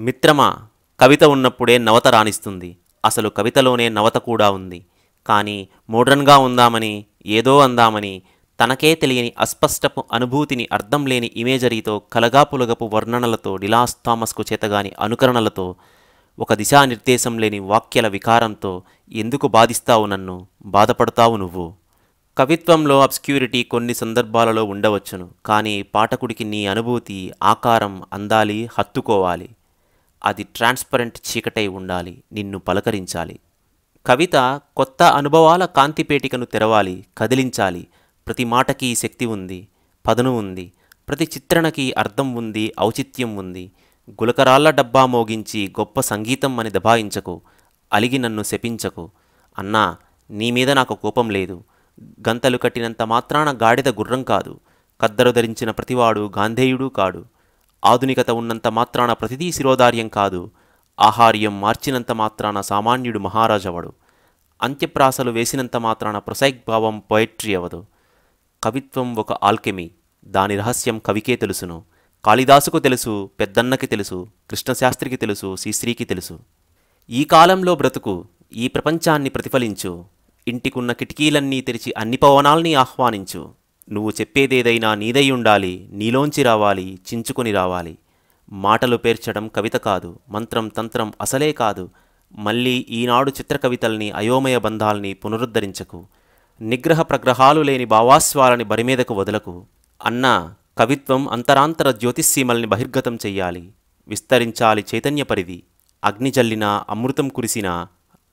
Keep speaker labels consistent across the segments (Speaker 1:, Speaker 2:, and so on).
Speaker 1: మిత్రమా కవిత ఉన్నప్పుడే నవత రాణిస్తుంది. అసలు కవితలోనే నవత కూడా ఉంది. కానీ మోడ్రన్గా ఉందామని ఏదో అందామని తనకే తెలియని అస్పష్టపు అనుభూతిని అర్థం లేని ఇమేజరీతో కలగాపులగపు వర్ణనలతో డిలాస్ థామస్కు చేతగాని అనుకరణలతో ఒక దిశానిర్దేశం లేని వాక్యల వికారంతో ఎందుకు బాధిస్తావు నన్ను బాధపడతావు నువ్వు? కవిత్వంలో అబ్స్క్యూరిటీ కొన్ని సందర్భాలలో ఉండవచ్చును కానీ పాఠకుడికి నీ అనుభూతి ఆకారం అందాలి హత్తుకోవాలి. అది ట్రాన్స్పరెంట్ చీకటై ఉండాలి నిన్ను పలకరించాలి. కవిత కొత్త అనుభవాల కాంతిపేటికను తెరవాలి కదిలించాలి. ప్రతి మాటకి శక్తి ఉంది పదను ఉంది. ప్రతి చిత్రణకి అర్థం ఉంది ఔచిత్యం ఉంది. గులకరాళ్ళ డబ్బా మోగించి గొప్ప సంగీతం అని దబాయించకు అలిగి నన్ను శపించకు. అన్నా నీ మీద నాకు కోపం లేదు. గంతలు కట్టినంత మాత్రాన గాడిద గుర్రం కాదు. కద్దరు ధరించిన ప్రతివాడు గాంధేయుడు కాడు. ఆధునికత ఉన్నంత మాత్రాన ప్రతిదీ శిరోధార్యం కాదు. ఆహార్యం మార్చినంత మాత్రాన సామాన్యుడు మహారాజవడు. అంత్యప్రాసలు వేసినంత మాత్రాన ప్రొసైక్ భావం పొయిట్రీ అవదు. కవిత్వం ఒక ఆల్కెమీ. దాని రహస్యం కవికే తెలుసును. కాళిదాసుకు తెలుసు పెద్దన్నకి తెలుసు కృష్ణశాస్త్రికి తెలుసు శ్రీశ్రీకి తెలుసు. ఈ కాలంలో బ్రతుకు ఈ ప్రపంచాన్ని ప్రతిఫలించు. ఇంటికున్న కిటికీలన్నీ తెరిచి అన్ని పవనాల్ని ఆహ్వానించు. నువ్వు చెప్పేదేదైనా నీదై ఉండాలి నీలోంచి రావాలి చించుకొని రావాలి. మాటలు పేర్చడం కవిత కాదు మంత్రం తంత్రం అసలే కాదు. మళ్ళీ ఈనాడు చిత్రకవితల్ని అయోమయ బంధాల్ని పునరుద్ధరించకు. నిగ్రహ ప్రగ్రహాలు లేని భావాస్వాలని బరిమీదకు వదలకు. అన్న కవిత్వం అంతరాంతర జ్యోతిస్సీమల్ని బహిర్గతం చెయ్యాలి. విస్తరించాలి చైతన్య పరిధి. అగ్ని జల్లినా అమృతం కురిసినా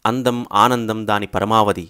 Speaker 1: అందం ఆనందం దాని పరమావధి.